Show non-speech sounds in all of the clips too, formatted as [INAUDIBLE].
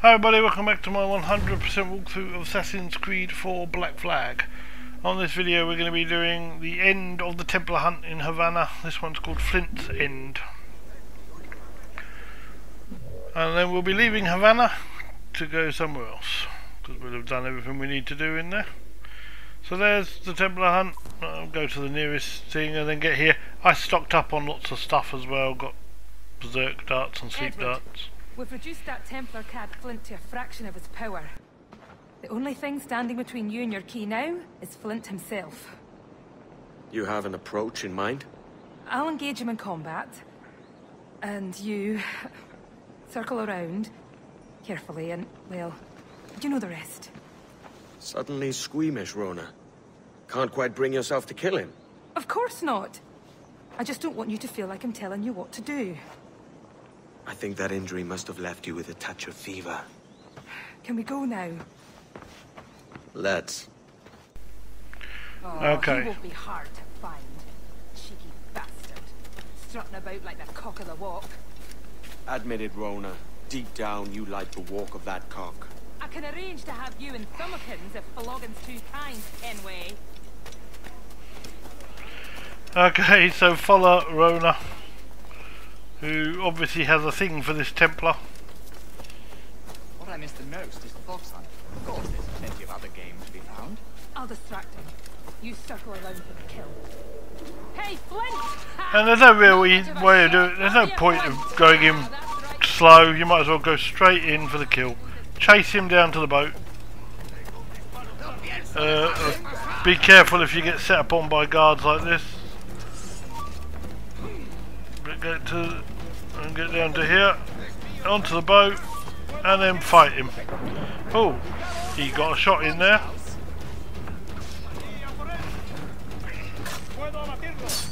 Hi everybody, welcome back to my 100% walkthrough of Assassin's Creed 4 Black Flag. On this video we're going to be doing the end of the Templar hunt in Havana. This one's called Flint's End. And then we'll be leaving Havana to go somewhere else. Because we'll have done everything we need to do in there. So there's the Templar hunt. I'll go to the nearest thing and then get here. I stocked up on lots of stuff as well. Got berserk darts and sleep Edward. darts. We've reduced that Templar cad Flint to a fraction of his power. The only thing standing between you and your key now is Flint himself. You have an approach in mind? I'll engage him in combat. And you... [LAUGHS] circle around, carefully, and, well, you know the rest. Suddenly squeamish, Rhona. Can't quite bring yourself to kill him. Of course not! I just don't want you to feel like I'm telling you what to do. I think that injury must have left you with a touch of fever. Can we go now? Let's. Oh, Okay. He won't be hard to find. Cheeky bastard. Strutting about like the cock of the walk. Admit it, Rhona. Deep down, you like the walk of that cock. I can arrange to have you in Thumbikins if Floggin's too kind, Kenway. Okay, so follow Rhona, who obviously has a thing for this Templar. What I miss the most is the fox hunt. Of course, there's plenty of other game to be found. I'll distract him. You circle alone for the kill. Hey, Flint! And there's no real e- way of doing it. There's no point of going in slow. You might as well go straight in for the kill. Chase him down to the boat. Uh, uh, be careful if you get set upon by guards like this. Get to and get down to here, onto the boat, and then fight him. Oh, he got a shot in there.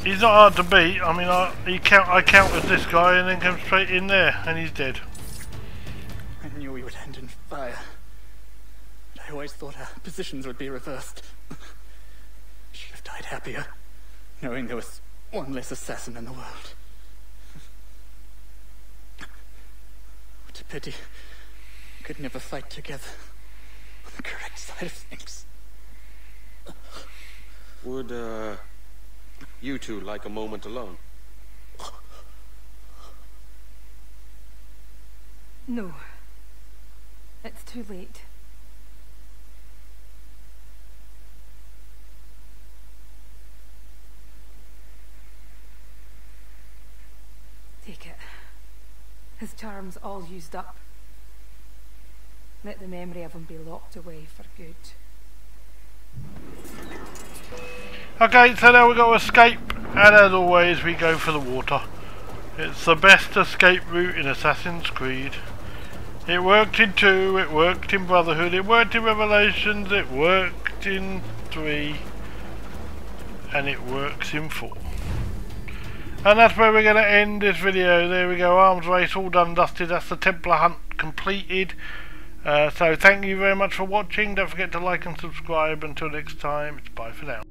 He's not hard to beat. I mean, I, he count, I countered this guy and then came straight in there, and he's dead. I knew we would end in fire. But I always thought our positions would be reversed. [LAUGHS] Should have died happier, knowing there was one less assassin in the world. What a pity. We could never fight together on the correct side of things. Would, uh. You two like a moment alone? No. It's too late. Take it. His charm's all used up. Let the memory of him be locked away for good. Okay, so now we've got to escape, and as always, we go for the water. It's the best escape route in Assassin's Creed. It worked in 2, it worked in Brotherhood, it worked in Revelations, it worked in 3, and it works in 4. And that's where we're going to end this video. There we go, arms race all done dusted. That's the Templar hunt completed. Uh, so thank you very much for watching. Don't forget to like and subscribe. Until next time, it's bye for now.